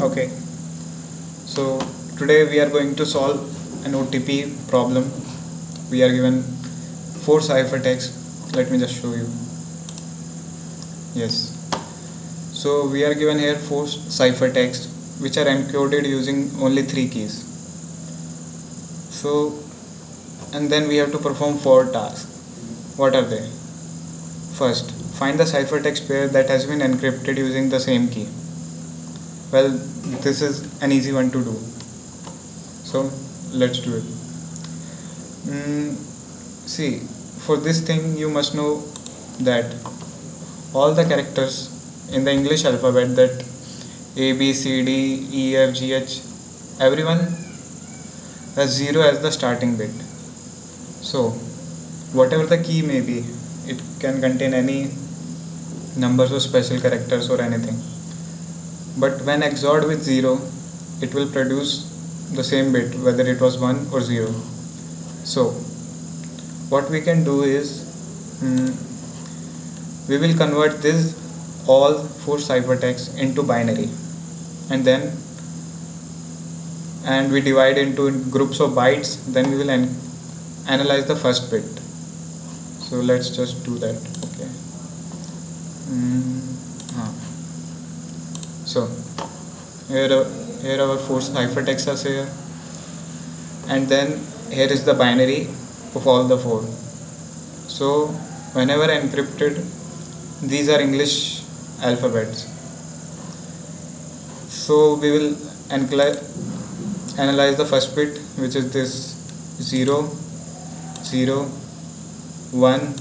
okay. So today we are going to solve an OTP problem. We are given four ciphertexts let me just show you. Yes. So we are given here four ciphertexts which are encoded using only three keys. So and then we have to perform four tasks. What are they? First find the ciphertext pair that has been encrypted using the same key well this is an easy one to do. So let's do it. Mm, see for this thing you must know that all the characters in the English alphabet that A B C D E F G H everyone has 0 as the starting bit. So whatever the key may be it can contain any numbers or special characters or anything but when XORed with 0 it will produce the same bit whether it was 1 or 0 so what we can do is mm, we will convert this all four ciphertexts into binary. And then and we divide into groups of bytes then we will an analyze the first bit. So let's just do that okay. Mm, huh. So here here our four ciphertexts are here. And then here is the binary of all the four. So whenever encrypted these are English alphabets. So we will analyze the first bit which is this 0 0 1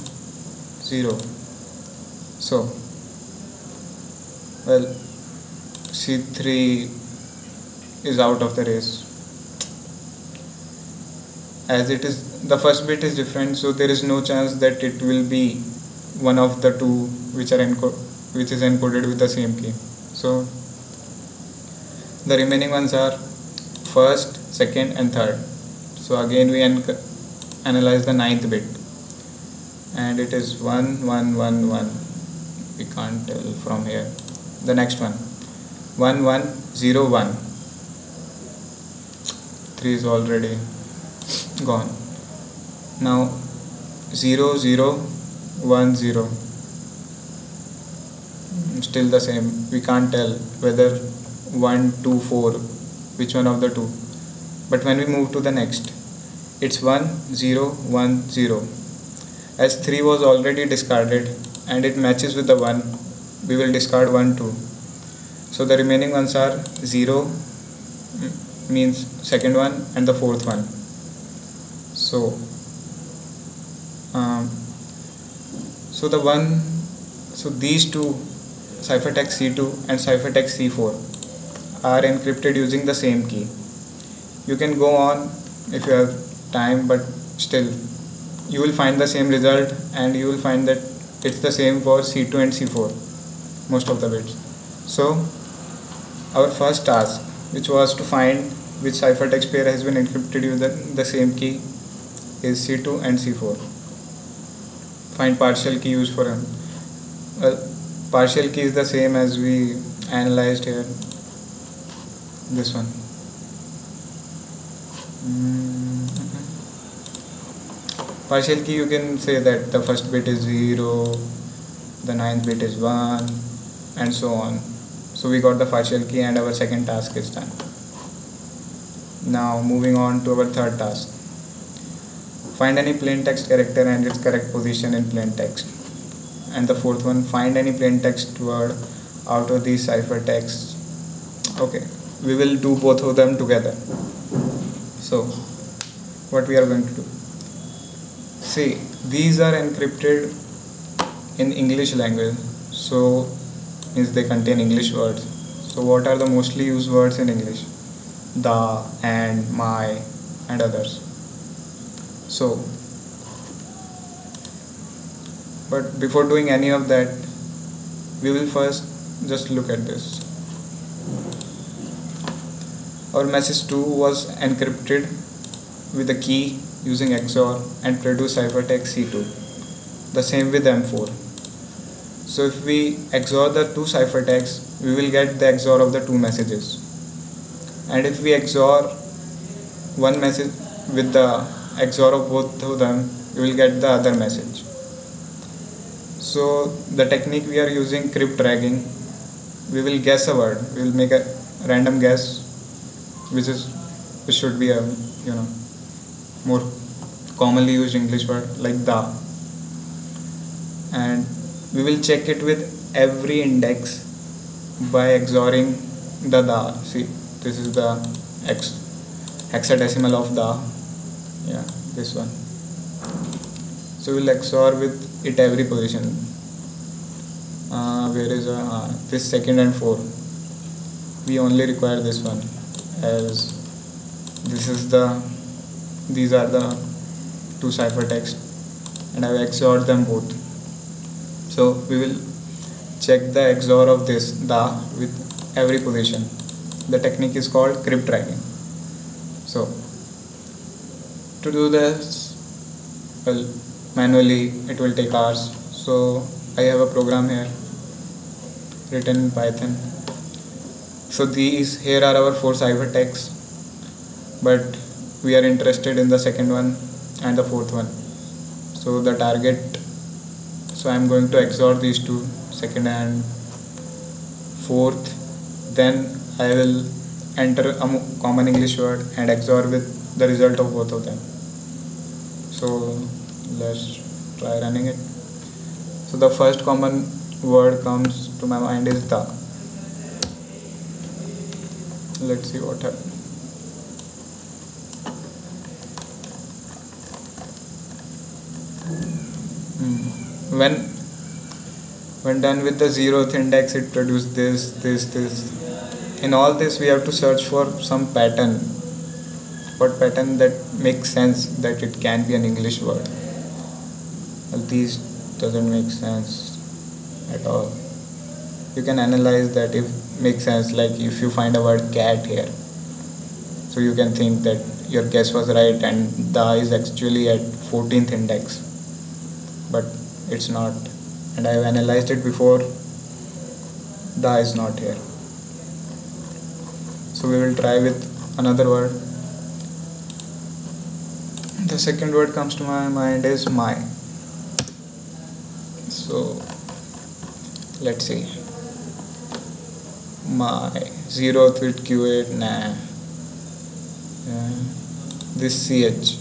0 so well C3 is out of the race. As it is the first bit is different so there is no chance that it will be one of the two which are which is encoded with the same key. So the remaining ones are first second and third. So again we analyze the ninth bit. And it is 1 1 1 1 we can't tell from here. The next one 1101 3 is already gone. Now 0 0 1 0 still the same. We can't tell whether 1 2 4 which one of the two. But when we move to the next it's 1 0 1 0 as 3 was already discarded and it matches with the 1 we will discard 1 2 so the remaining ones are 0 means second one and the fourth one. So um, so the one so these two ciphertext C2 and ciphertext C4 are encrypted using the same key. You can go on if you have time but still you will find the same result and you will find that it's the same for C2 and C4 most of the bits so our first task which was to find which ciphertext pair has been encrypted using the same key is C2 and C4 find partial key used for them well partial key is the same as we analyzed here. This one. Mm -hmm. partial key you can say that the first bit is 0 the ninth bit is 1 and so on so we got the partial key and our second task is done. Now moving on to our third task. Find any plain text character and its correct position in plain text. And the fourth one find any plain text word out of these ciphertexts okay we will do both of them together. So what we are going to do? See these are encrypted in English language. So means they contain English words. So what are the mostly used words in English? The, and, my, and others. So, but before doing any of that, we will first just look at this. Our message 2 was encrypted with a key using XOR and produced ciphertext C2. The same with M4. So if we XOR the two ciphertexts, we will get the XOR of the two messages. and if we XOR one message with the XOR of both of them you will get the other message. So the technique we are using crib dragging we will guess a word. We will make a random guess which is which should be a you know more commonly used english word like the we will check it with every index by XORing the the see this is the x hexadecimal of the yeah this one. So we'll XOR with it every position. Uh, where is uh, this second and four we only require this one as this is the these are the two ciphertext and I have XORed them both so we will check the XOR of this the with every position. The technique is called crib dragging. So to do this well manually it will take hours. So I have a program here written in Python. So these here are our four ciphertexts but we are interested in the second one and the fourth one. So the target so I'm going to XOR these two second and fourth. Then I will enter a common English word and XOR with the result of both of them. So let's try running it. So the first common word comes to my mind is the. Let's see what happens when when done with the zeroth index it produces this this this. In all this we have to search for some pattern. What pattern that makes sense that it can be an english word? Well, these doesn't make sense at all. You can analyze that if makes sense like if you find a word cat here. So you can think that your guess was right and the is actually at 14th index but it's not. And I have analyzed it before. The is not here. So we will try with another word. The second word comes to my mind is my. So let's see. My. Zeroth with q8 nah. Yeah. this ch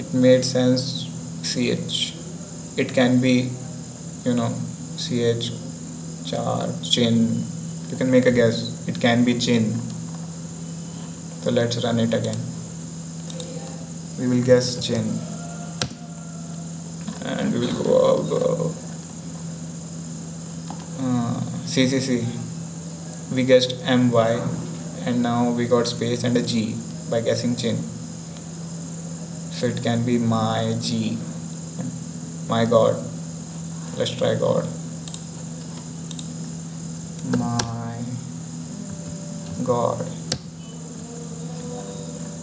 it made sense ch it can be you know ch char chin. You can make a guess. It can be chin. So let's run it again. We will guess chin. And we will go above uh, see we guessed my and now we got space and a g by guessing chin. So it can be my g my god. Let's try god. My god.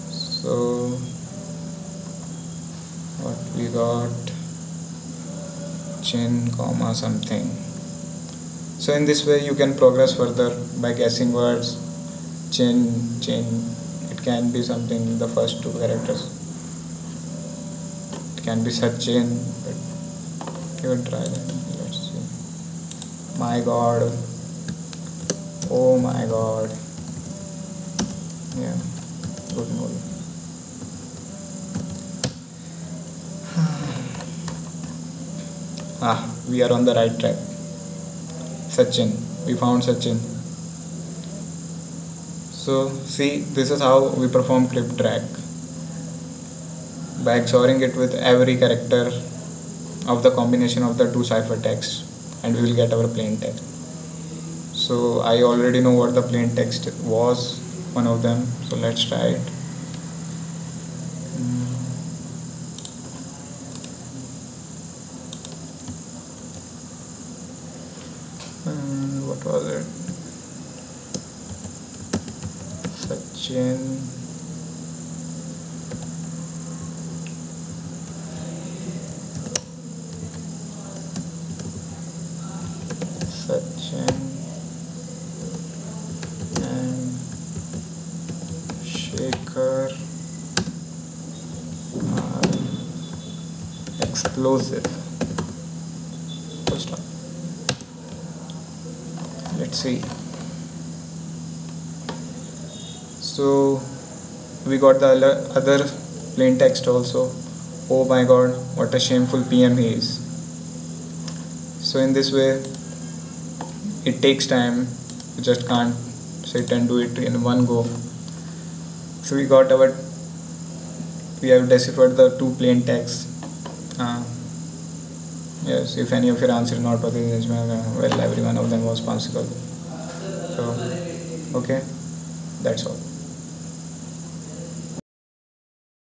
So what we got? Chin comma something. So in this way you can progress further by guessing words. Chin chin. It can be something the first two characters. It can be such Sachin you will try that let's see my god. Oh my god. Yeah good movie. Ah we are on the right track. Sachin we found Sachin. So see this is how we perform crib drag by XORing it with every character of the combination of the two ciphertexts and we will get our plain text so I already know what the plain text was one of them so let's try it hmm. And what was it? Sachin. Explosive let's see. So we got the other plain text also. Oh my god what a shameful pm he is. So in this way it takes time. You just can't sit and do it in one go. So we got our we have deciphered the two plain texts uh, yes if any of your answer is not particular well every one of them was possible. So okay that's all